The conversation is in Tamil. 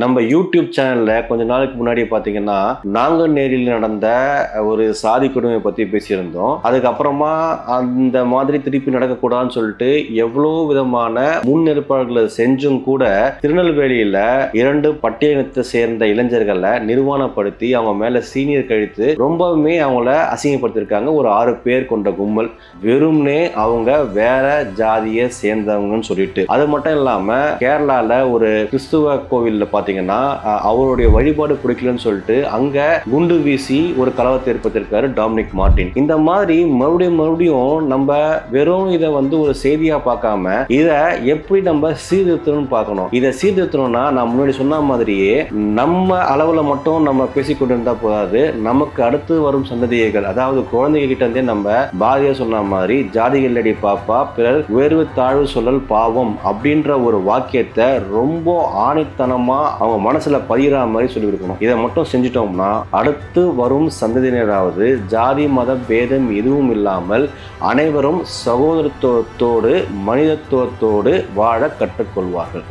நம்ம யூடியூப் சேனல்ல கொஞ்ச நாளுக்கு முன்னாடி பாத்தீங்கன்னா நாங்கநேரியில் நடந்த ஒரு சாதி கொடுமை பத்தி பேசியிருந்தோம். அதுக்கப்புறமா அந்த மாதிரி திருப்பி நடக்கக்கூடாதுன்னு சொல்லிட்டு எவ்வளோ விதமான முன்னெடுப்பாளர்களை செஞ்சும் கூட திருநெல்வேலியில இரண்டு பட்டியலினத்தை சேர்ந்த இளைஞர்களை நிர்வாணப்படுத்தி அவங்க மேல சீனியர் கழித்து ரொம்பவுமே அவங்கள அசிங்கப்படுத்தியிருக்காங்க. ஒரு ஆறு பேர் கொண்ட கும்பல் வெறும்னே அவங்க வேற ஜாதியை சேர்ந்தவங்கன்னு சொல்லிட்டு. அது மட்டும் இல்லாம கேரளால ஒரு கிறிஸ்துவ கோவில்ல பார்த்தீங்கன்னா அவருடைய வழிபாடு பிடிக்கலன்னு சொல்லிட்டு அங்க குண்டு வீசி ஒரு கலவரத்தை ஏற்படுத்தியிருக்காரு டாமினிக் மார்டின் இந்த மாதிரி மறுபடியும் மறுபடியும் நம்ம வெறும் இதை வந்து ஒரு செய்தியா பார்க்காம இதை எப்படி நம்ம சீர்திருத்தணும்னு பார்க்கணும். இதை சீர்திருத்தணும்னா நான் முன்னாடி சொன்ன மாதிரியே நம்ம அளவுல மட்டும் நம்ம பேசிக்கொண்டு இருந்தா போதாது. நமக்கு அடுத்து வரும் சந்ததியர்கள் அதாவது குழந்தைங்க கிட்ட இருந்தே நம்ம பாரதியார் சொன்ன மாதிரி ஜாதிகளடி பாப்பா பிறர் உயர்வு தாழ்வு சொல்லல் பாவம் அப்படின்ற ஒரு வாக்கியத்தை ரொம்ப ஆணித்தனமா அவங்க மனசுல பதிகிற மாதிரி சொல்லி கொடுக்கணும் இதை மட்டும் செஞ்சிட்டோம்னா அடுத்து வரும் சந்ததியினராவது ஜாதி மத பேதம் எதுவும் இல்லாமல் அனைவரும் சகோதரத்துவத்தோடு மனிதத்துவத்தோடு வாழ கற்றுக்கொள்வார்கள்.